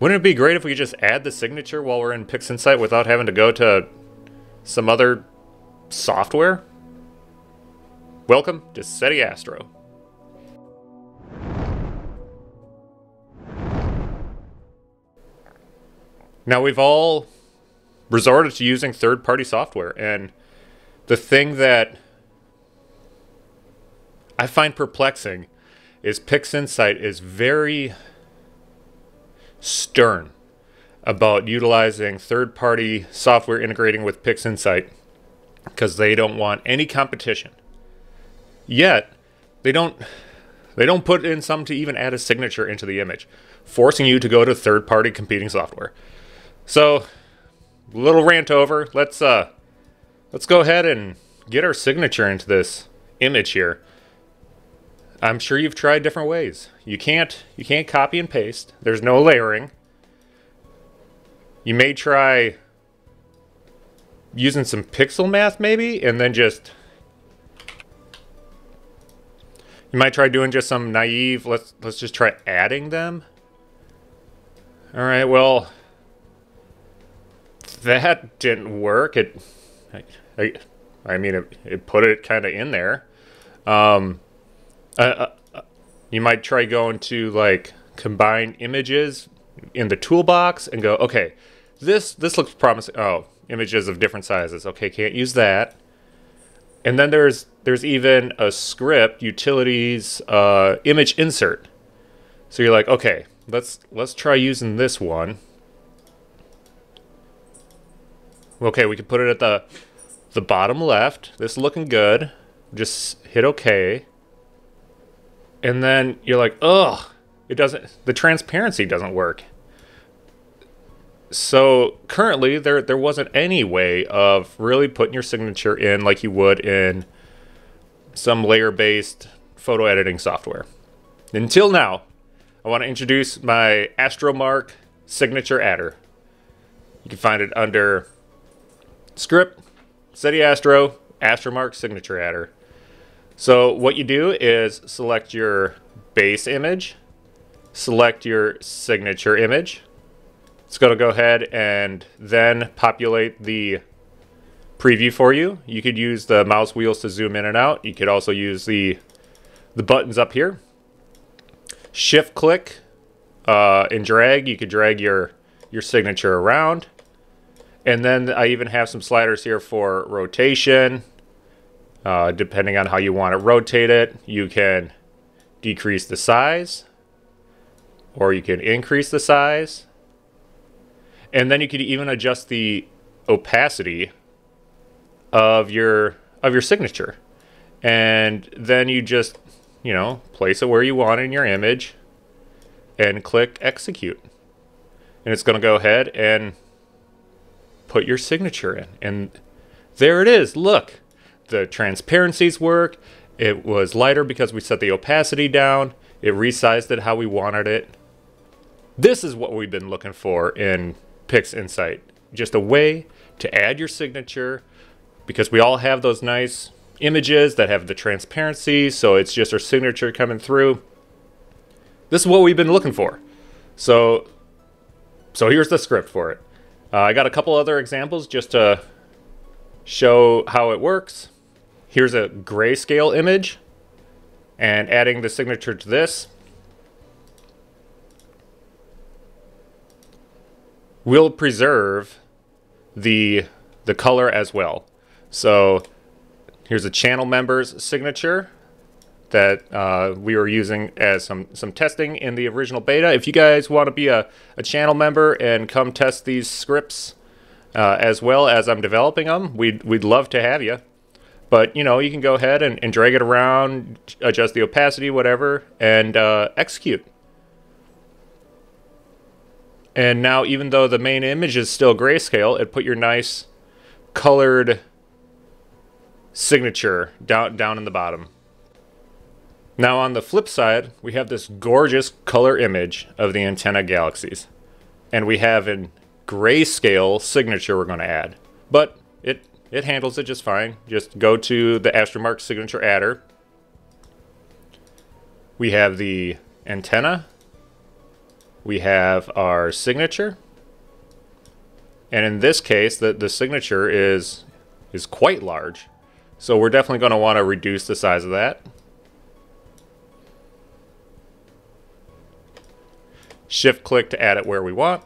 Wouldn't it be great if we could just add the signature while we're in PixInsight without having to go to some other software? Welcome to SETI Astro. Now we've all resorted to using third-party software and the thing that I find perplexing is PixInsight is very stern about utilizing third-party software integrating with PixInsight because they don't want any competition. Yet, they don't they don't put in some to even add a signature into the image, forcing you to go to third-party competing software. So, little rant over. Let's uh let's go ahead and get our signature into this image here. I'm sure you've tried different ways. You can't you can't copy and paste. There's no layering. You may try using some pixel math maybe and then just you might try doing just some naive let's let's just try adding them. All right, well that didn't work. It I, I, I mean it, it put it kind of in there. Um uh, uh, you might try going to like combine images in the toolbox and go, okay, this this looks promising. Oh, images of different sizes. Okay, can't use that. And then there's there's even a script utilities uh, image insert. So you're like, okay, let's let's try using this one. Okay, we can put it at the the bottom left. This looking good. Just hit OK and then you're like, ugh, it doesn't, the transparency doesn't work. So currently, there there wasn't any way of really putting your signature in like you would in some layer-based photo editing software. Until now, I want to introduce my Astromark signature adder. You can find it under Script, SETI Astro, Astromark signature adder. So what you do is select your base image, select your signature image. It's going to go ahead and then populate the preview for you. You could use the mouse wheels to zoom in and out. You could also use the the buttons up here. Shift click uh, and drag. You could drag your your signature around. And then I even have some sliders here for rotation, uh, depending on how you want to rotate it, you can decrease the size or you can increase the size. And then you could even adjust the opacity of your of your signature. And then you just, you know, place it where you want in your image and click execute. And it's going to go ahead and put your signature in. And there it is. Look the transparencies work. It was lighter because we set the opacity down. It resized it how we wanted it. This is what we've been looking for in PixInsight. Just a way to add your signature because we all have those nice images that have the transparency, so it's just our signature coming through. This is what we've been looking for. So, so here's the script for it. Uh, I got a couple other examples just to show how it works here's a grayscale image and adding the signature to this will preserve the the color as well. So here's a channel member's signature that uh, we were using as some some testing in the original beta. If you guys want to be a, a channel member and come test these scripts uh, as well as I'm developing them, we'd, we'd love to have you. But you know, you can go ahead and, and drag it around, adjust the opacity, whatever, and uh, execute. And now, even though the main image is still grayscale, it put your nice colored signature down down in the bottom. Now on the flip side, we have this gorgeous color image of the antenna galaxies. And we have a grayscale signature we're going to add. But it it handles it just fine. Just go to the Astromark signature adder. We have the antenna. we have our signature. And in this case, the, the signature is, is quite large. So we're definitely going to want to reduce the size of that. Shift click to add it where we want.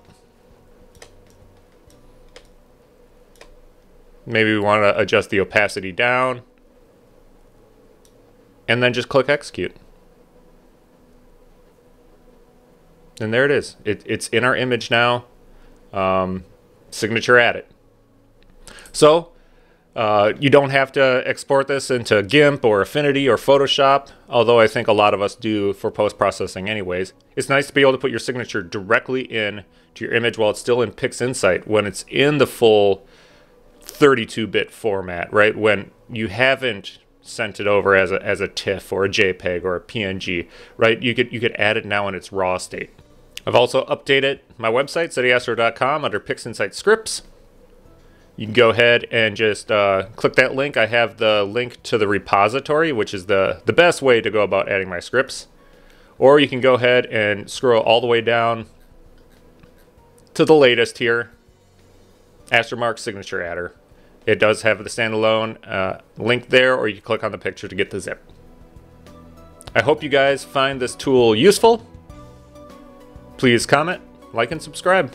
Maybe we want to adjust the opacity down. And then just click execute. And there it is. It, it's in our image now. Um, signature added. So uh, you don't have to export this into GIMP or Affinity or Photoshop, although I think a lot of us do for post-processing anyways. It's nice to be able to put your signature directly in to your image while it's still in PixInsight when it's in the full 32-bit format, right? When you haven't sent it over as a, as a TIFF or a JPEG or a PNG, right? You could, you could add it now in its raw state. I've also updated my website, SetiAstro.com, under PixInsight scripts. You can go ahead and just uh, click that link. I have the link to the repository, which is the, the best way to go about adding my scripts. Or you can go ahead and scroll all the way down to the latest here, Astromark Signature Adder. It does have the standalone uh, link there, or you can click on the picture to get the zip. I hope you guys find this tool useful. Please comment, like, and subscribe.